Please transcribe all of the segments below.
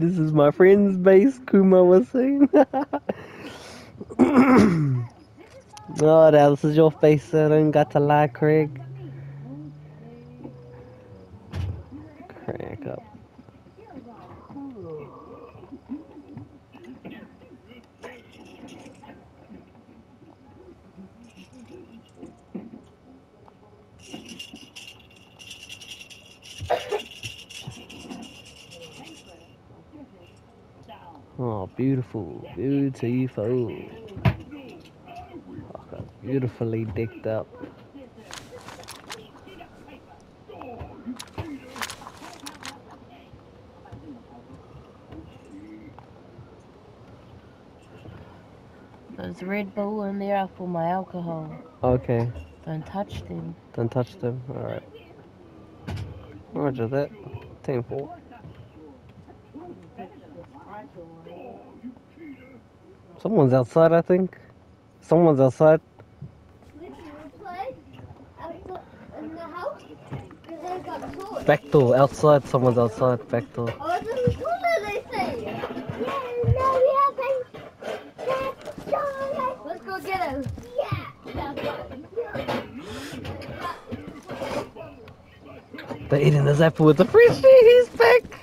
this is my friend's base, Kuma was saying. oh, this is your face, I don't got to lie, Craig. Crack up. Oh, beautiful, beautiful. Okay, beautifully decked up. There's Red Bull in there for my alcohol. Okay, Don't touch them. don't touch them. Alright. Roger that. Team 4. Someone's outside, I think. Someone's outside. Back door, outside. Someone's outside. Back door. Let's go get him. Yeah. They're eating this apple with the fresh He's back.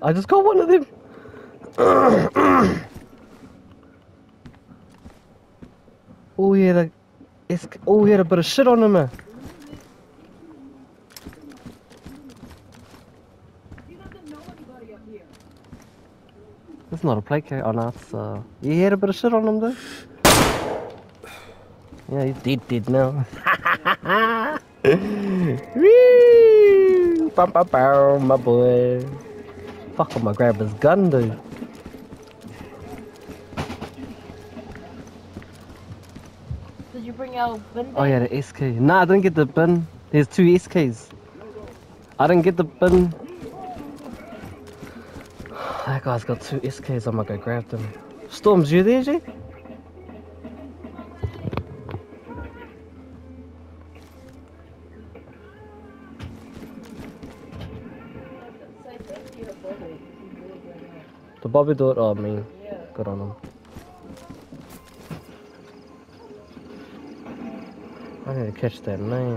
I just got one of them. oh, he had a, it's, oh, he had a bit of shit on him. Man. That's not a plate cake. Oh, no, it's, uh, he had a bit of shit on him though. Yeah, he's dead, dead now. Woo! Bum, bum, bum, my boy. Fuck, I'm gonna grab his gun, dude. Did you bring our bin Oh, yeah, the SK. Nah, I didn't get the bin. There's two SKs. I didn't get the bin. That guy's got two SKs. I'm gonna go grab them. Storms, you there, G? The Bobby do it? Oh, me. Good on him. I need to catch that name.